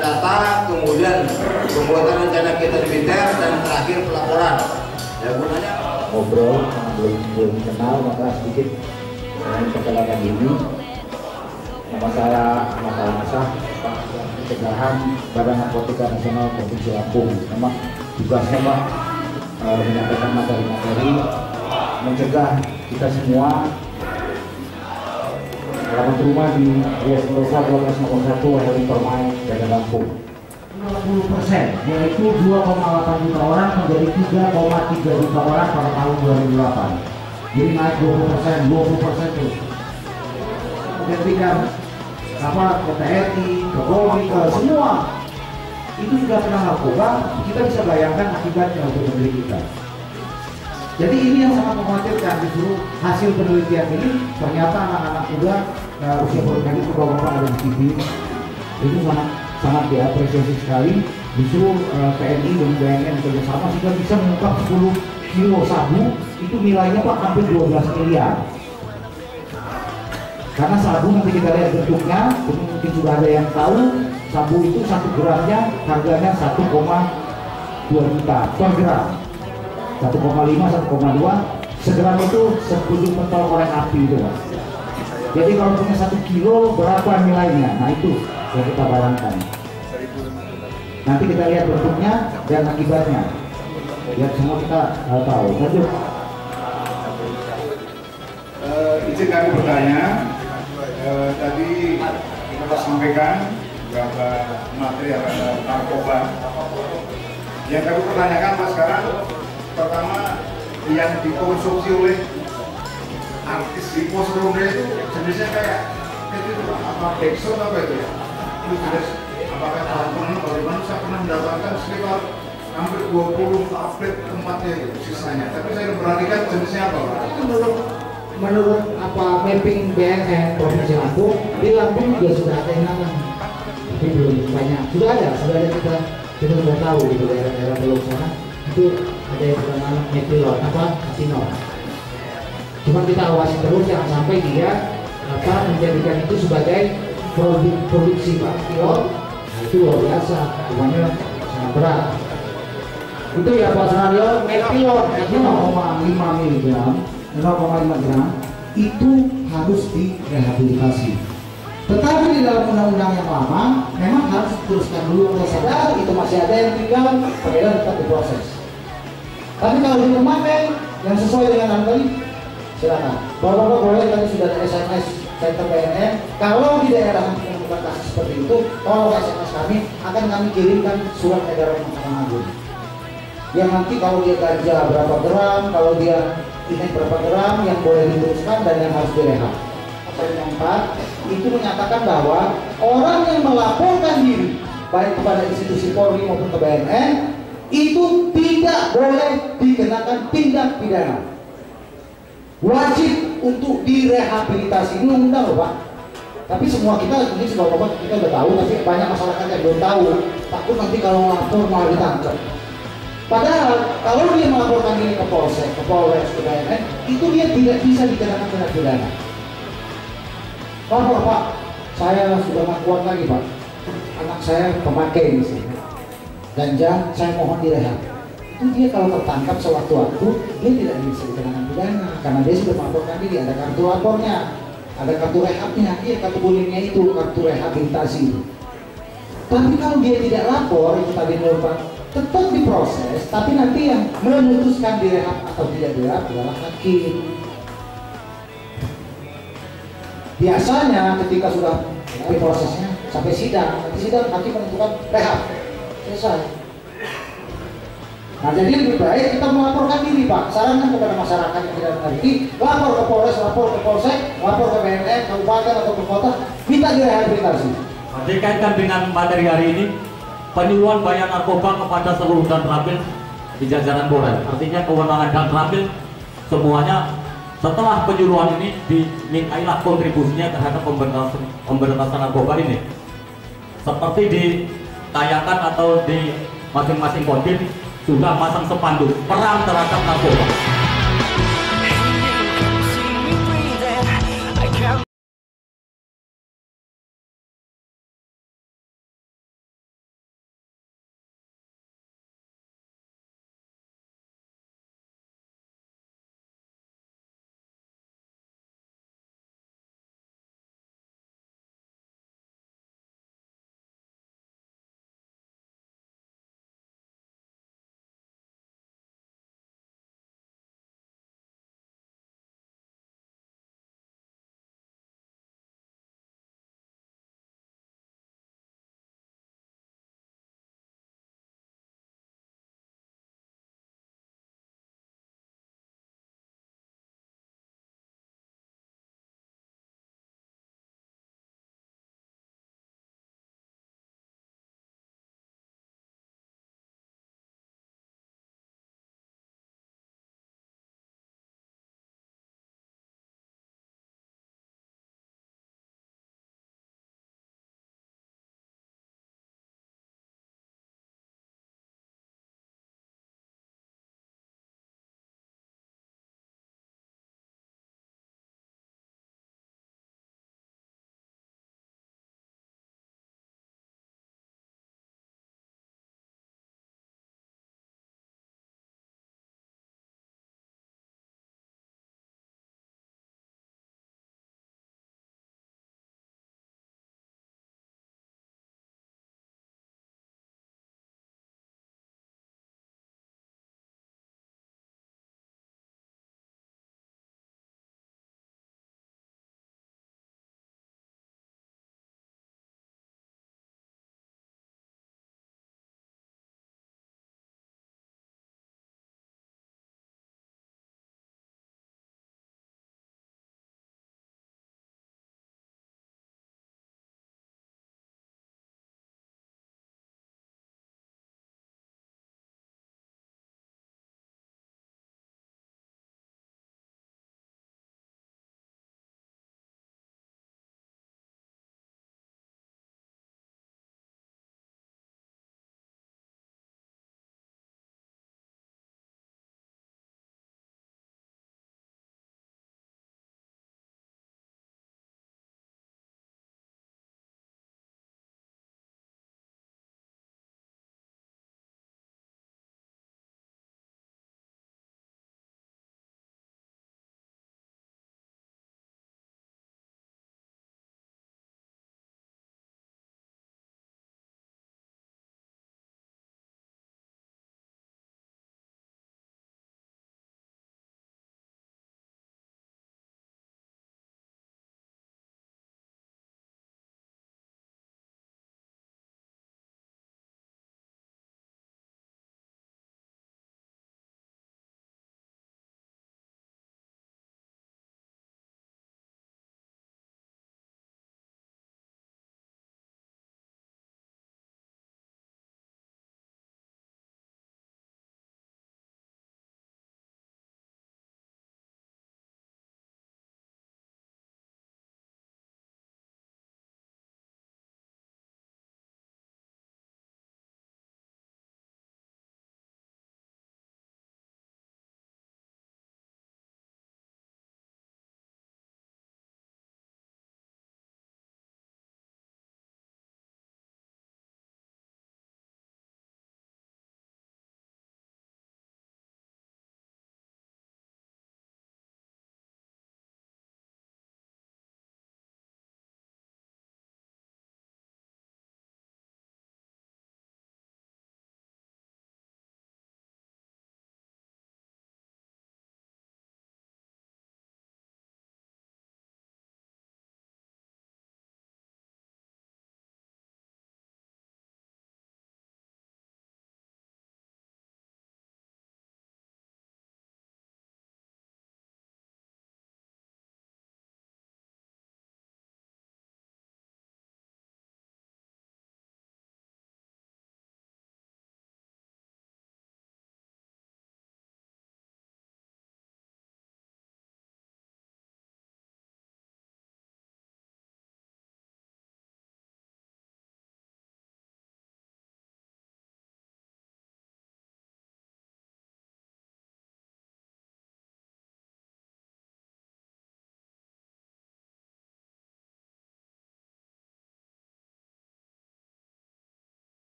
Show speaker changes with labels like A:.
A: data, kemudian pembuatan rencana kita militer dan terakhir pelaporan. Ya gunanya
B: ngobrol belum belum kenal maka sedikit. Dengan perkenalkan ini nama saya Ahmad Al pencegahan Badan Narkotika Nasional Provinsi Lampung. Memang tugasnya Pak eh, menyampaikan materi-materi mencegah kita semua alamat rumah di Rias Merosa 1201 Heli Permai Jaga Lampung 60 persen, yaitu 2,8 juta orang menjadi 3,3 juta orang pada tahun 2008. Jadi naik 20 persen, 20 persen terus. Pindah apa ke TNI, ke Polri, ke semua itu sudah kena narkoba, kita bisa bayangkan akibatnya untuk negeri kita. Jadi ini yang sangat mengkhawatirkan justru hasil penelitian ini ternyata anak-anak muda uh, usia produktif itu bapak ada di TV itu sangat sangat diapresiasi sekali. Justru uh, TNI dan BNN kerjasama sehingga bisa mengungkap 10 kilo sabu itu nilainya pak hampir 12 miliar. Karena sabu nanti kita lihat bentuknya mungkin sudah ada yang tahu sabu itu satu gramnya harganya 1,2 juta per gram. 1,5 1,2 segram itu setujuh pentol korek api itu jadi kalau punya satu kilo berapa nilainya? Nah itu yang kita bayangkan. Nanti kita lihat bentuknya dan akibatnya. Biar semua kita uh, tahu. Lanjut.
C: Uh, izin kami bertanya. Uh, tadi kita sampaikan beberapa materi ada narkoba. Yang kami pertanyakan mas sekarang pertama yang dikonsumsi oleh artis di pos ronde itu jenisnya kayak itu apa Dexon apa itu ya? Itu jenis apakah tahun pernah bagaimana saya pernah mendapatkan sekitar hampir 20 outlet tempatnya itu sisanya. Tapi saya perhatikan jenisnya apa Pak?
B: itu menurut menurut apa mapping BNN provinsi Lampung di Lampung juga sudah ada yang nama tapi belum banyak. Sudah ada sudah ada kita kita sudah tahu di daerah-daerah belum sana. Itu ada yang bernama metilon apa? Kasino cuma kita awasi terus jangan sampai dia apa menjadikan itu sebagai produk produksi pak. Nah, itu luar biasa. Hukumannya sangat berat. Itu ya Pak Senario metilon itu 0,5 miligram 0,5 gram itu harus direhabilitasi. Tetapi di dalam undang-undang yang lama memang harus diteruskan dulu oleh sadar itu masih ada yang tinggal pengadilan tetap diproses. Tapi kalau di memakai yang sesuai dengan angka silakan bapak-bapak boleh tadi sudah ada SMS center BNN kalau di daerah menemukan kasus seperti itu tolong SMS kami akan kami kirimkan surat edaran Mahkamah Agung yang nanti kalau dia ganja berapa gram, kalau dia ini berapa gram yang boleh diteruskan dan yang harus direhab. Yang keempat itu menyatakan bahwa orang yang melaporkan diri baik kepada institusi Polri maupun ke BNN itu tidak boleh dikenakan tindak pidana. Wajib untuk direhabilitasi ini undang loh Pak. Tapi semua kita mungkin semua bapak kita udah tahu, tapi banyak masyarakat yang belum tahu. Takut nanti kalau lapor malah ditangkap. Padahal kalau dia melaporkan diri ke Polsek, ke Polres, ke BNN, itu dia tidak bisa dikenakan tindak pidana. Lapor Pak, saya sudah nggak kuat lagi Pak. Anak saya pemakai misalnya. Ganja, saya mohon direhab. Itu dia kalau tertangkap sewaktu-waktu, dia tidak bisa dikenakan pidana karena dia sudah melaporkan diri, ada kartu lapornya, ada kartu rehabnya, iya kartu kuningnya itu, kartu rehabilitasi. Tapi kalau dia tidak lapor, itu tadi menurut tetap diproses, tapi nanti yang memutuskan direhab atau tidak direhab adalah hakim. Biasanya ketika sudah diprosesnya sampai sidang, nanti sidang hakim menentukan rehab, selesai. Nah jadi lebih baik kita melaporkan diri Pak, sarankan kepada masyarakat yang tidak mengerti, lapor ke Polres, lapor ke Polsek, lapor ke BNN, kabupaten atau ke kota, minta direhabilitasi.
D: Dikaitkan dengan materi hari ini, penyuluhan bayar narkoba kepada seluruh dan terampil di jajaran Polres. Artinya kewenangan dan terampil semuanya setelah penyuluhan ini dimintailah kontribusinya terhadap pemberantasan, pemberantasan narkoba ini. Seperti ditayangkan atau di masing-masing kontin sudah masang spanduk perang terhadap narkoba.